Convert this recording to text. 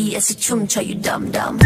It's a chum, try you dumb dumb.